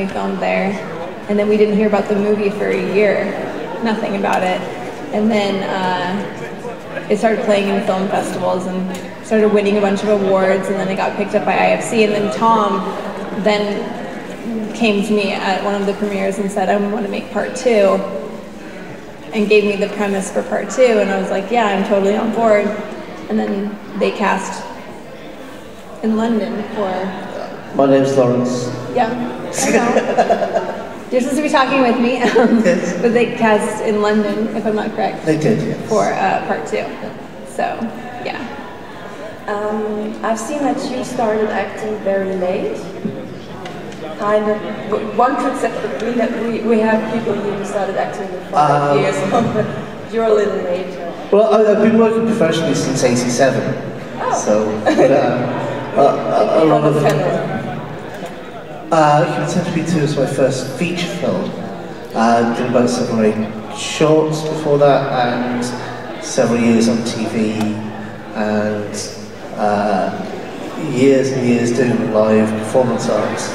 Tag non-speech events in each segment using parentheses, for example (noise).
we filmed there. And then we didn't hear about the movie for a year, nothing about it. And then uh, it started playing in film festivals and started winning a bunch of awards. And then it got picked up by IFC. And then Tom then came to me at one of the premieres and said, I want to make part two. And gave me the premise for part two. And I was like, yeah, I'm totally on board. And then they cast in London for My name's Laurence. Yeah. I know. (laughs) You're supposed to be talking with me, um, Yes. (laughs) but they cast in London, if I'm not correct, They did, yes. for uh, part two. So, yeah. Um, I've seen that you started acting very late. Kind of, one could say that we, have, we, we have people who started acting before five Um, years, (laughs) but you're a little later. Well, I, I've been working professionally since '87, so but, uh, uh, a, a lot of uh, Human Centipede 2 was my first feature film. Uh, did about seven or eight shorts before that, and several years on TV, and uh, years and years doing live performance arts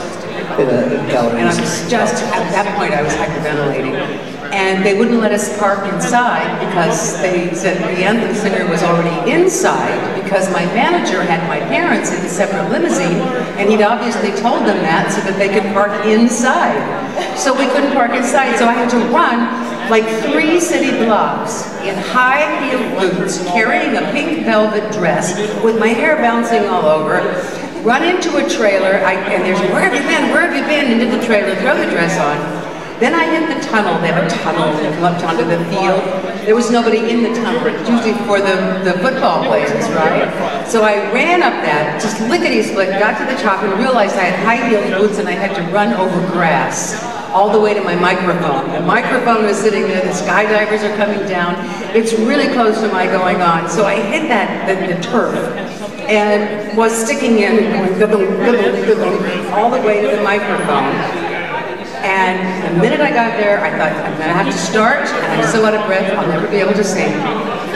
in, a, in And just, at that point, I was hyperventilating. And they wouldn't let us park inside because they said the anthem singer was already inside because my manager had my parents in a separate limousine and he'd obviously told them that so that they could park inside. So we couldn't park inside, so I had to run like three city blocks in high heel boots, carrying a pink velvet dress with my hair bouncing all over, run into a trailer, I, and there's, where have you been, where have you been, into the trailer, throw the dress on. Then I hit the tunnel, they have a tunnel that come onto the field. There was nobody in the tunnel, usually for the, the football players, right? So I ran up that, just lickety-split, got to the top and realized I had high heel boots and I had to run over grass all the way to my microphone. The microphone was sitting there, the skydivers are coming down. It's really close to my going on. So I hit that, the, the turf, and was sticking in, all the way to the microphone. And the minute I got there, I thought, I'm gonna have to start, and I'm so out of breath, I'll never be able to sing.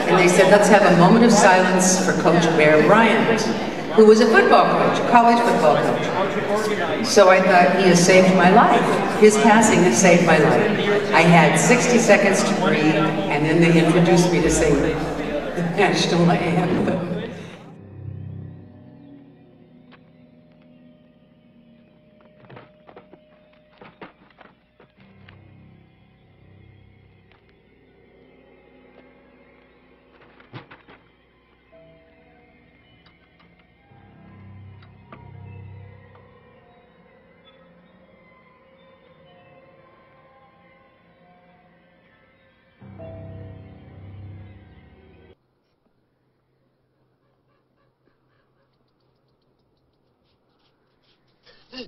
And they said, let's have a moment of silence for Coach Bear Bryant, who was a football coach, a college football coach. So I thought, he has saved my life. His passing has saved my life. I had 60 seconds to breathe, and then they introduced me to sing (laughs) the national anthem. I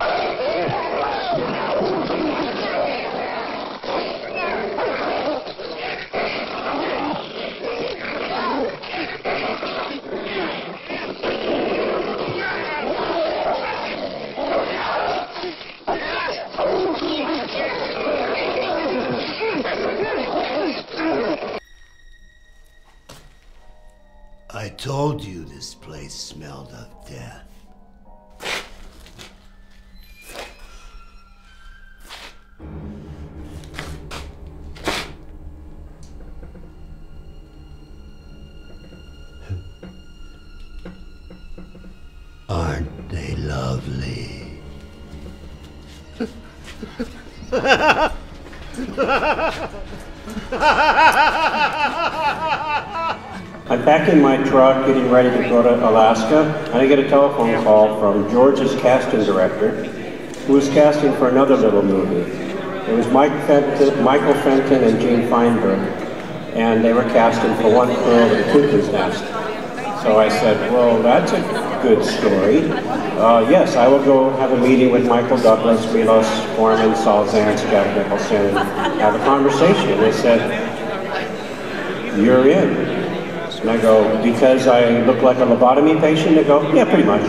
told you this place smelled of death. I'm back in my truck getting ready to go to Alaska, and I get a telephone call from George's casting director, who was casting for another little movie. It was Mike Fenton, Michael Fenton and Gene Feinberg, and they were casting for One Flew Over the Cuckoo's Nest. So I said, well, that's a good story. Uh, yes, I will go have a meeting with Michael Douglas, Milos Forman, Saul Zaentz, Jack Nicholson, have a conversation. They said, you're in. And I go, because I look like a lobotomy patient? They go, yeah, pretty much.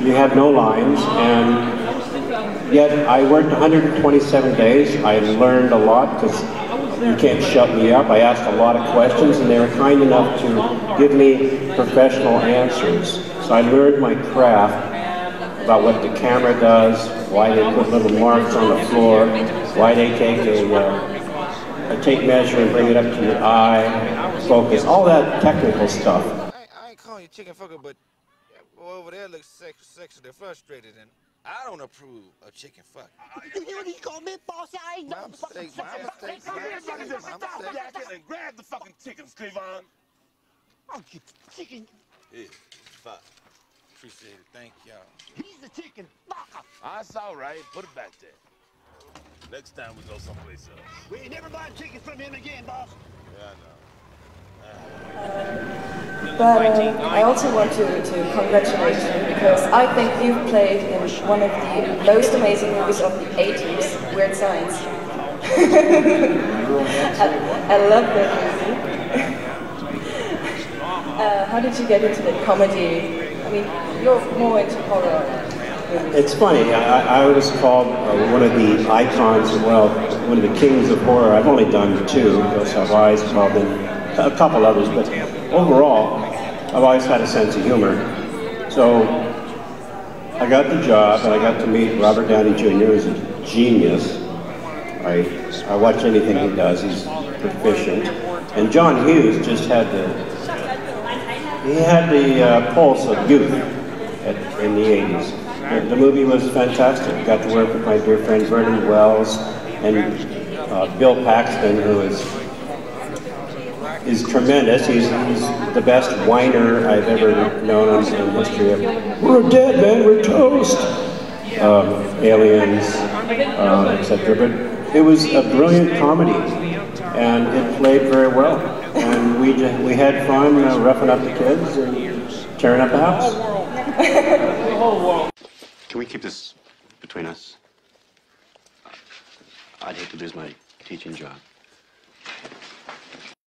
You have no lines, and yet I worked 127 days. I learned a lot because you can't shut me up. I asked a lot of questions, and they were kind enough to give me professional answers. So I learned my craft about what the camera does, why they put little marks on the floor, why they take a, uh, a tape measure and bring it up to your eye, focus, all that technical stuff. I, ain't- I ain't calling you chicken fucker, but that boy over there looks sex, sexually frustrated, and I don't approve of chicken fuck. (laughs) You hear what he called me, boss? I ain't no fucking mistake, my mistake, Come here, my fucking mistake, my stop mistake. that and grab the fucking chickens, Cleavon. I'll get the chicken. Yeah, fuck. Appreciate it. Thank y'all. He's the chicken fucker. That's all right. Put it back there. Next time we go someplace else. We ain't never buying chickens from him again, boss. Yeah, I know. But um, I also want to, to congratulate you because I think you've played in one of the most amazing movies of the 80s, Weird Science. (laughs) I, I love that movie. uh, how did you get into the comedy? I mean, you're more into horror. It's funny, I, I was called uh, one of the icons, well, one of the kings of horror. I've only done two, Dos Savais, called in a couple others, but overall, I've always had a sense of humor. So I got the job and I got to meet Robert Downey Jr., He's a genius. I, I watch anything he does, he's proficient. And John Hughes just had the, he had the uh, pulse of youth at, in the 80s. The, the movie was fantastic. Got to work with my dear friend Vernon Wells and uh, Bill Paxton, who is is tremendous. He's, he's the best whiner I've ever known in, in history. Of, we're dead, man. We're toast. Um, aliens, um, etc. But it was a brilliant comedy, and it played very well. And we just, we had fun uh, roughing up the kids and tearing up the house. Can we keep this between us? I'd hate to lose my teaching job.